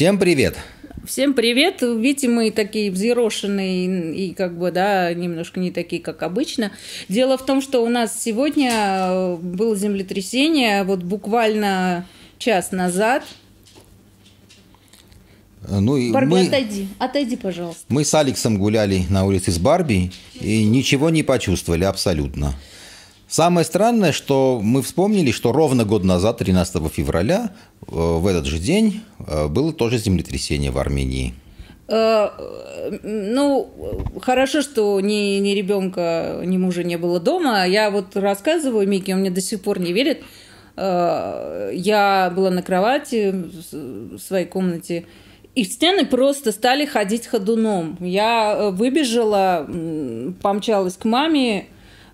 Всем привет! Всем привет! Видите, мы такие взъерошенные и как бы, да, немножко не такие, как обычно. Дело в том, что у нас сегодня э, было землетрясение, вот буквально час назад. Ну, и Барби, мы, отойди, отойди, пожалуйста. мы с Алексом гуляли на улице с Барби и ничего не почувствовали абсолютно. Самое странное, что мы вспомнили, что ровно год назад, 13 февраля, э, в этот же день э, было тоже землетрясение в Армении. Э, Ну, хорошо, что ни, ни ребенка, ни мужа не было дома. Я вот рассказываю Мике, он мне до сих пор не верит. Я была на кровати в своей комнате, и стены просто стали ходить ходуном. Я э, выбежала, помчалась к маме,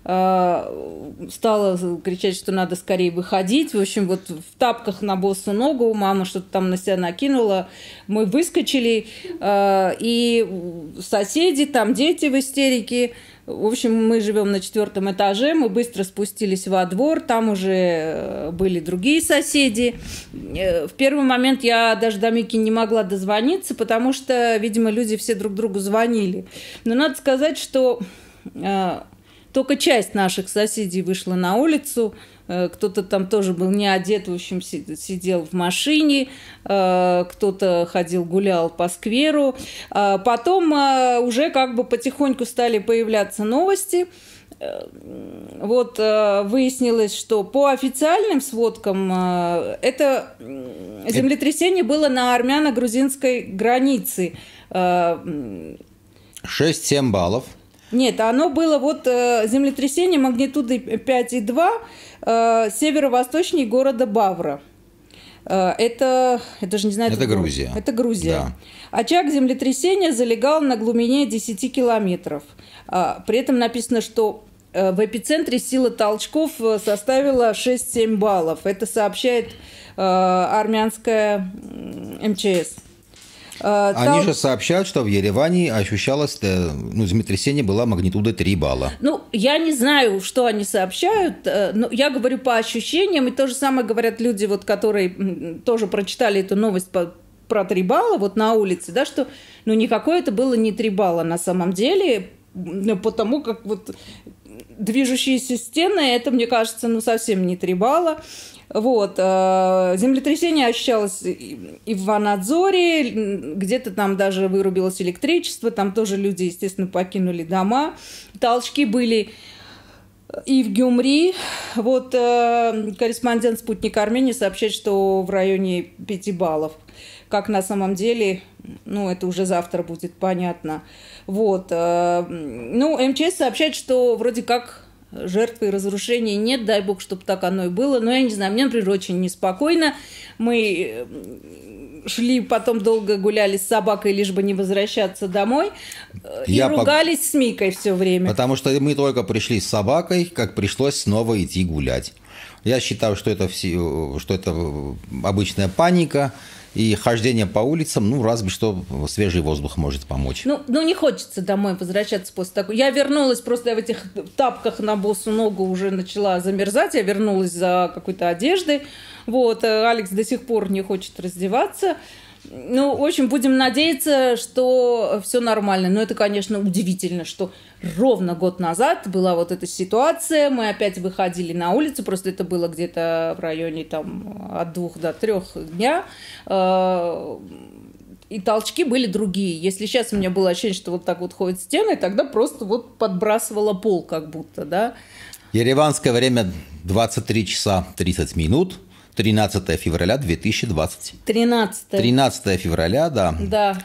э, стала кричать, что надо скорее выходить. В общем, вот в тапках на босу ногу мама что-то там на себя накинула. Мы выскочили, э, и соседи, там дети в истерике. В общем, мы живем на четвертом этаже, мы быстро спустились во двор, там уже э, были другие соседи. Э, В первый момент я даже до Мики не могла дозвониться, потому что, видимо, люди все друг другу звонили. Но надо сказать, что э, только часть наших соседей вышла на улицу, э, кто-то там тоже был не одет, в общем, си- сидел в машине, э, кто-то ходил, гулял по скверу. А Потом э, уже как бы потихоньку стали появляться новости. Вот выяснилось, что по официальным сводкам это землетрясение было на армяно-грузинской границе. Э, м, 6-7 баллов. Нет, оно было вот э, землетрясение магнитудой 5,2 э, северо-восточнее города Бавра. Э, это, это же не знаю... Это другого. Грузия. Это Грузия. Да. Очаг землетрясения залегал на глубине 10 километров. При этом написано, что в эпицентре сила толчков составила 6-7 баллов. Это сообщает армянская МЧС. Э, Они тол- же сообщают, что в Ереване ощущалось, э, ну, землетрясение было магнитудой 3 балла. Ну, я не знаю, что они сообщают, э, но я говорю по ощущениям, и то же самое говорят люди, вот, которые тоже прочитали эту новость по- про три балла вот на улице, да, что ну никакое это было не три балла на самом деле, потому как вот движущиеся стены, это, мне кажется, ну совсем не три балла. Вот. э, Землетрясение ощущалось и в Ванадзоре, где-то там даже вырубилось электричество, там тоже люди, естественно, покинули дома. Толчки были и в Гюмри. Вот э, корреспондент «Спутник Армении» сообщает, что в районе 5 баллов. Как на самом деле, ну, это уже завтра будет понятно. Вот. э, ну, МЧС сообщает, что вроде как жертв и разрушений нет, дай бог, чтобы так оно и было. Но я не знаю, мне, например, очень неспокойно. Мы э, шли, потом долго гуляли с собакой, лишь бы не возвращаться домой. э, И Я пог- ругались с Микой все время. Потому что мы только пришли с собакой, как пришлось снова идти гулять. Я считаю, что это, все, что это обычная паника и хождение по улицам, ну, разве что свежий воздух может помочь. Ну, ну, не хочется домой возвращаться после такого. Я вернулась просто в этих тапках на босу ногу уже начала замерзать. Я вернулась за какой-то одеждой. Вот, э, Алекс до сих пор не хочет раздеваться. Ну, в общем, будем надеяться, что все нормально. Но это, конечно, удивительно, что ровно год назад была вот эта ситуация. Мы опять выходили на улицу, просто это было где-то в районе там от двух до трех дня. Э, и толчки были другие. Если сейчас у меня было ощущение, что вот так вот ходят стены, тогда просто вот подбрасывала пол как будто, да. Ереванское время 23 часа 30 минут, 13 февраля 2020. 13 13 февраля, да, Да.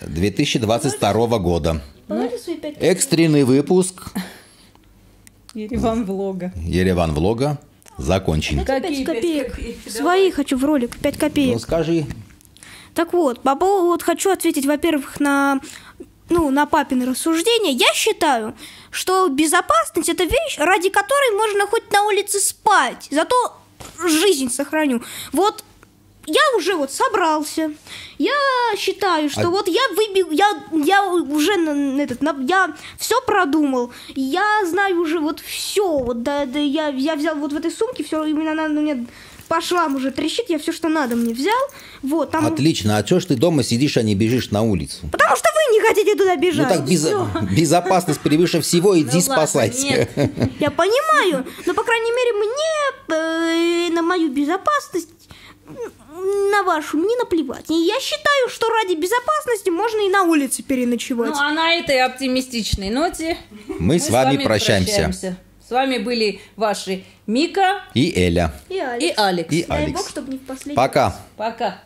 2022 года. Экстренный выпуск Ереван влога. Ереван влога закончен. Какие пять копеек. копеек? Свои хочу в ролик, 5 Ну, копеек. скажи, Так вот, по поводу, вот хочу ответить, во-первых, на, ну, на папины рассуждения. Я считаю, что безопасность – это вещь, ради которой можно хоть на улице спать, зато жизнь сохраню. Вот я уже вот собрался. Я считаю, что А- вот я выбил, я, я уже на, на этот, на- я все продумал. Я знаю уже вот все. Вот да, да, я, я взял вот в этой сумке все, именно она меня по швам уже трещит, я все, что надо, мне взял. Вот, там. Отлично. А что ж ты дома сидишь, а не бежишь на улицу? Потому что вы не хотите туда Ну бежать. так без- безопасность превыше всего, иди Ну ладно, спасайся. нет. Я понимаю, но, по крайней мере, мне безопасность, на вашу, не наплевать. И я считаю, что ради безопасности можно и на улице переночевать. Ну, а на этой оптимистичной ноте Мы с вами прощаемся. С вами были ваши Мика И Эля. И Алекс. и Алекс. И Дай Алекс. бог, чтобы не в последний Пока. Пока.